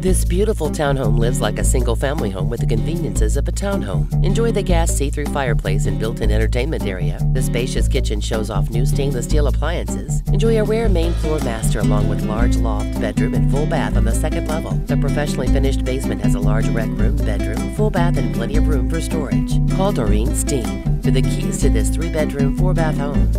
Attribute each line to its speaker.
Speaker 1: This beautiful townhome lives like a single family home with the conveniences of a townhome. Enjoy the gas see through fireplace and built in entertainment area. The spacious kitchen shows off new stainless steel appliances. Enjoy a rare main floor master along with large loft, bedroom, and full bath on the second level. The professionally finished basement has a large rec room, bedroom, full bath, and plenty of room for storage. Call Doreen Stene for the keys to this three bedroom, four bath home.